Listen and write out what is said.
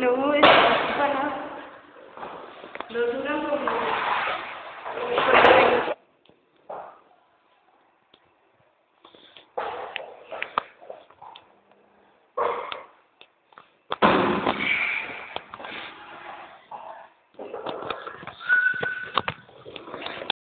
luego es para... Los duran como